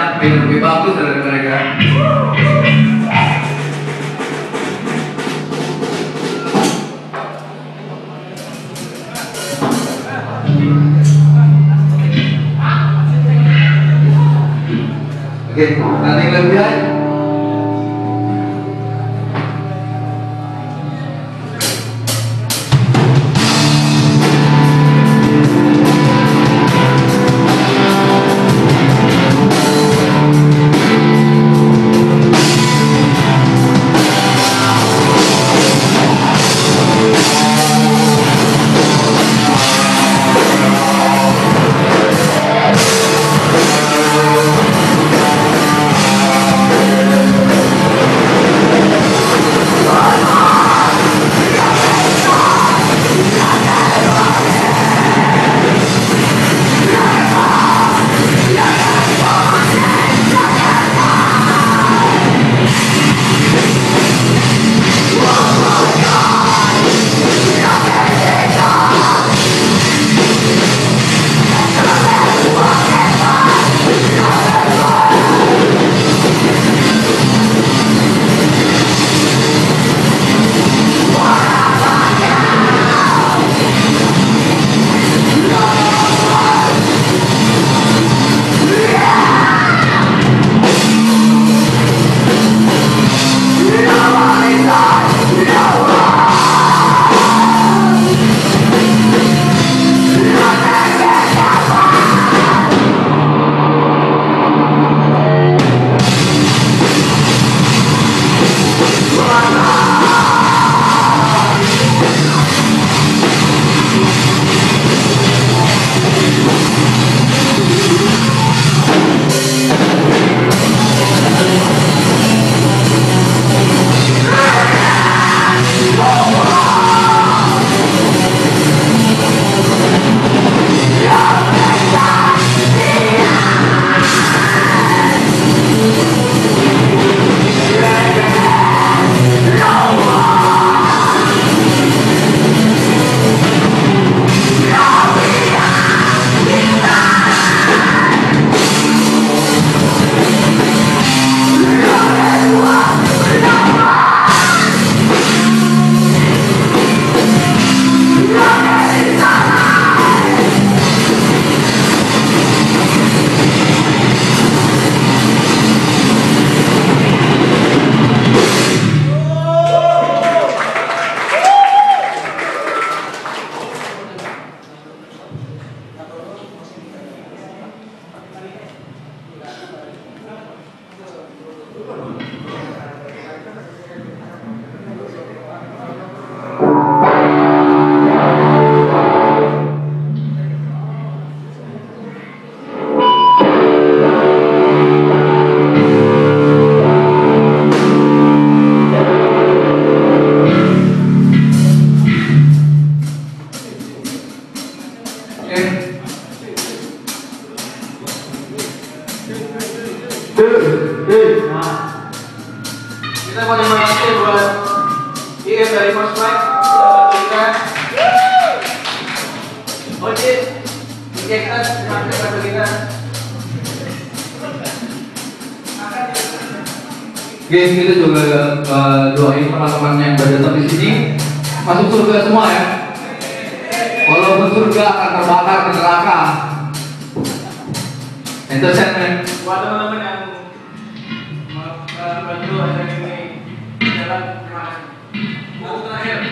yang lebih bagus dari mereka. Oke, nanti lebih Oke kepada kita. Guys, kita juga uh, doain teman-teman yang berdatang di sini masuk surga semua ya. Walaupun surga akan terbakar di neraka. Entertainment. Buat teman-teman yang mau uh, bantu acara ini jalan, terima kasih.